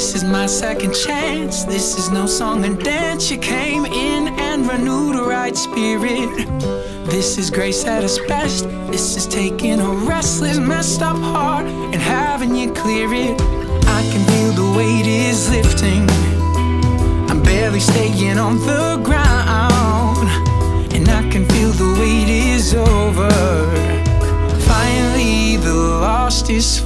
This is my second chance. This is no song and dance. You came in and renewed a right spirit. This is grace at its best. This is taking a restless, messed up heart and having you clear it. I can feel the weight is lifting. I'm barely staying on the ground. And I can feel the wait is over. Finally, the lost is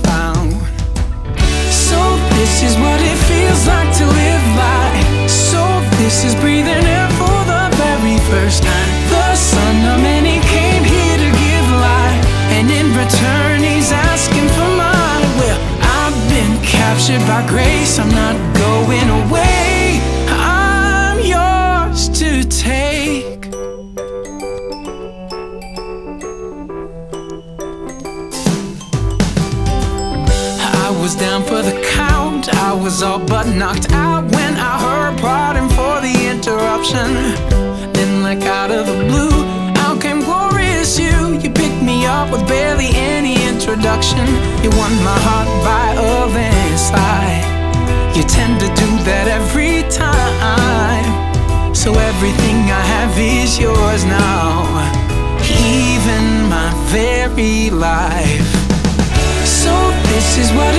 is breathing air for the very first time. The son of many came here to give life. And in return, he's asking for mine. Well, I've been captured by grace. I'm not going away. I'm yours to take. I was down for the was all but knocked out when I heard pardon for the interruption. Then, like out of the blue, out came glorious you. You picked me up with barely any introduction. You won my heart by a landslide. You tend to do that every time. So everything I have is yours now, even my very life. So this is what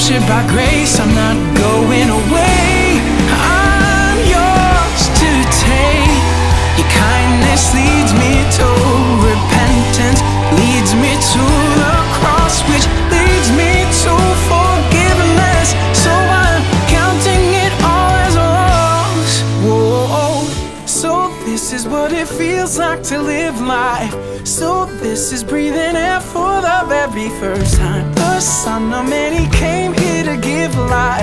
captured by grace. I'm not going away. I'm yours to take. Your kindness leads me to repentance, leads me to the cross, which leads me to forgiveness. So I'm counting it all as a loss. Whoa. So this is what it feels like to live life. So this is breathing air for the very first time. The fly